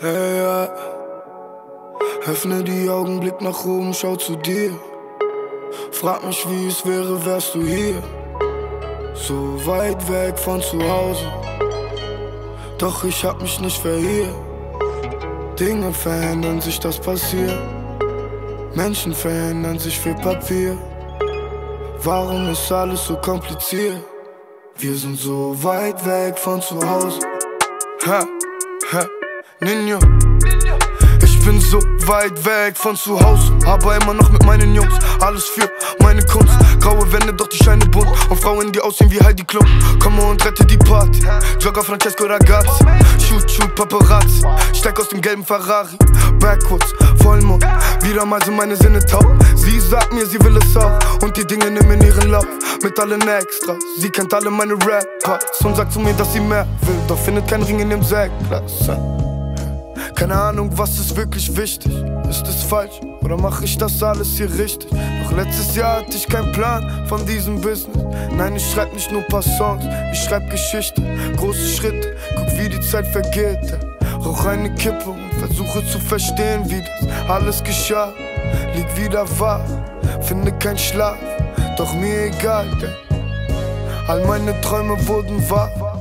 Hey, ja. Öffne die Augen, blick nach oben, schau zu dir. Frag mich, wie es wäre, wärst du hier. So weit weg von zu Hause. Doch ich hab mich nicht verirrt. Dinge verändern sich, das passiert. Menschen verändern sich für Papier. Warum ist alles so kompliziert? Wir sind so weit weg von zu Hause. Ha, ha, Ninja. Ich bin so weit weg von zu Hause, aber immer noch mit meinen Jungs. Alles für meine Kunst. Graue Wände, doch die Scheine bunt. Und Frauen, die aussehen wie Heidi Klum. Komme und rette die Party. Jogger Francesco Ragazzi. Shoot, shoot, Paparazzi. Steig aus dem gelben Ferrari. Backwards, Vollmond. Wieder mal sind meine Sinne taub. Sie sagt mir, sie will es auch. Und die Dinge nehmen ihren Lauf. Mit allen Extras. Sie kennt alle meine Rapper. Und sagt zu mir, dass sie mehr will. Doch findet kein Ring in dem Säckglas. Keine Ahnung, was ist wirklich wichtig. Ist es falsch oder mache ich das alles hier richtig? Doch letztes Jahr hatte ich keinen Plan von diesem Business. Nein, ich schreib nicht nur paar Songs, ich schreib Geschichte, große Schritte. Guck, wie die Zeit vergeht. Rauch eine Kippe und versuche zu verstehen, wie das alles geschah. Lieg wieder wach, finde keinen Schlaf, doch mir egal, denn all meine Träume wurden wahr.